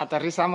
aterrizamos.